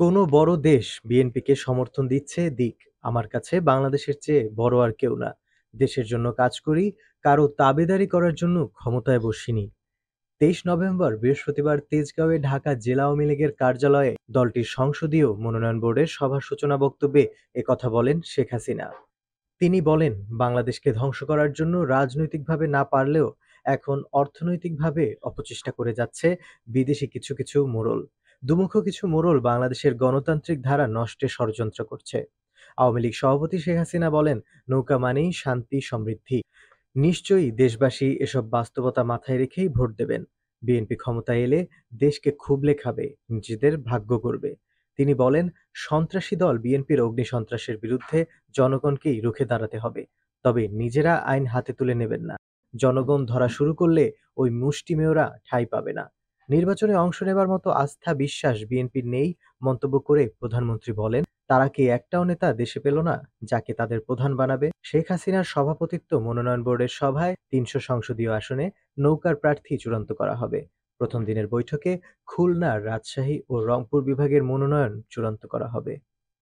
কোনো বড় দেশ বিএনপিকে সমর্থন দিচ্ছে? দিক, আমার কাছে বাংলাদেশের চেয়ে বড় আর কেউ না। দেশের জন্য কাজ করি, কারও তাবেদারি করার জন্য ক্ষমতায় বসিনি। তেইশ নভেম্বর, বৃহস্পতিবার তেজগাঁওয়ে ঢাকা জেলা আওয়ামী লীগের কার্যালয়ে দলটির সংসদীয় মনোনয়ন বোর্ডের সভা সূচনা বক্তব্যে একথা বলেন শেখ হাসিনা। তিনি বলেন, বাংলাদেশকে ধ্বংস করার জন্য রাজনৈতিকভাবে না পারলেও এখন অর্থনৈতিকভাবে অপচেষ্টা করে যাচ্ছে বিদেশি কিছু কিছু মোড়ল। দুমুখ কিছু মোড়ল বাংলাদেশের গণতান্ত্রিক ধারা নষ্টে ষড়যন্ত্র করছে। আওয়ামী লীগ সভাপতি শেখ হাসিনা বলেন, নৌকা মানেই শান্তি, সমৃদ্ধি। নিশ্চয়ই দেশবাসী এসব বাস্তবতা মাথায় রেখেই ভোট দেবেন। বিএনপি ক্ষমতায় এলে দেশকে খুবলে খাবে নিজেদের ভাগ্য করবে। তিনি বলেন, সন্ত্রাসী দল বিএনপির অগ্নি সন্ত্রাসের বিরুদ্ধে জনগণকেই রুখে দাঁড়াতে হবে। তবে নিজেরা আইন হাতে তুলে নেবেন না। জনগণ ধরা শুরু করলে ওই মুষ্টিমেয়রা ঠাঁই পাবে না। নির্বাচনে অংশ নেবার মতো আস্থা, বিশ্বাস বিএনপির নেই মন্তব্য করে প্রধানমন্ত্রী বলেন, তারা কি একটাও নেতা দেশে পেল না, যাকে তাদের প্রধান বানাবে? শেখ হাসিনার সভাপতিত্ব মনোনয়ন বোর্ডের সভায় তিনশো সংসদীয় আসনে নৌকার প্রার্থী চূড়ান্ত করা হবে। প্রথম দিনের বৈঠকে খুলনা, রাজশাহী ও রংপুর বিভাগের মনোনয়ন চূড়ান্ত করা হবে।